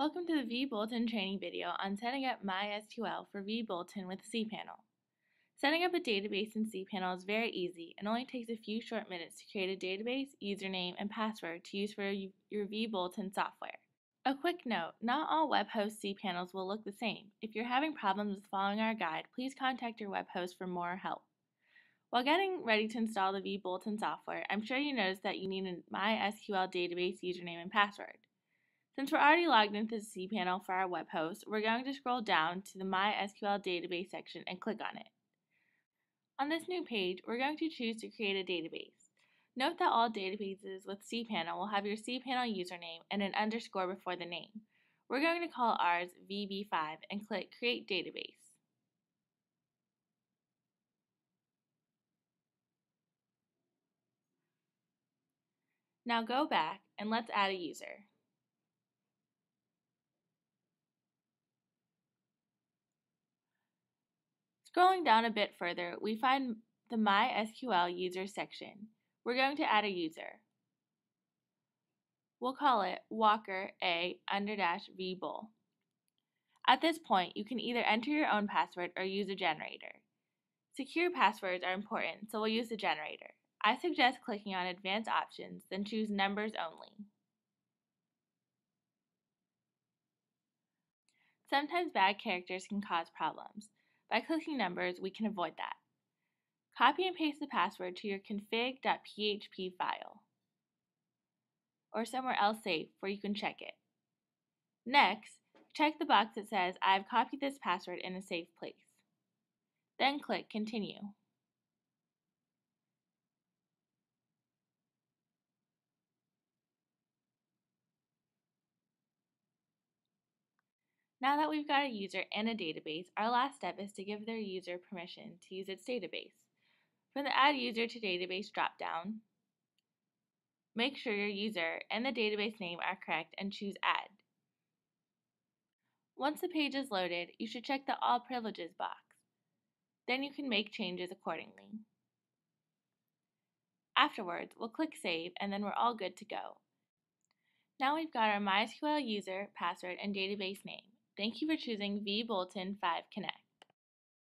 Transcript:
Welcome to the vBulletin training video on setting up MySQL for vBulletin with cPanel. Setting up a database in cPanel is very easy and only takes a few short minutes to create a database, username, and password to use for your vBulletin software. A quick note, not all web host cPanels will look the same. If you're having problems with following our guide, please contact your web host for more help. While getting ready to install the vBulletin software, I'm sure you noticed that you need a MySQL database username and password. Since we're already logged into the cPanel for our web host, we're going to scroll down to the MySQL database section and click on it. On this new page, we're going to choose to create a database. Note that all databases with cPanel will have your cPanel username and an underscore before the name. We're going to call ours VB5 and click Create Database. Now go back and let's add a user. Scrolling down a bit further, we find the MySQL user section. We're going to add a user. We'll call it Walker A under dash VBull. At this point, you can either enter your own password or use a generator. Secure passwords are important, so we'll use the generator. I suggest clicking on Advanced Options, then choose Numbers Only. Sometimes bad characters can cause problems. By clicking numbers, we can avoid that. Copy and paste the password to your config.php file or somewhere else safe where you can check it. Next, check the box that says I've copied this password in a safe place. Then click Continue. Now that we've got a user and a database, our last step is to give their user permission to use its database. From the Add User to Database dropdown, make sure your user and the database name are correct and choose Add. Once the page is loaded, you should check the All Privileges box. Then you can make changes accordingly. Afterwards, we'll click Save and then we're all good to go. Now we've got our MySQL user, password, and database name. Thank you for choosing vBulletin 5 Connect.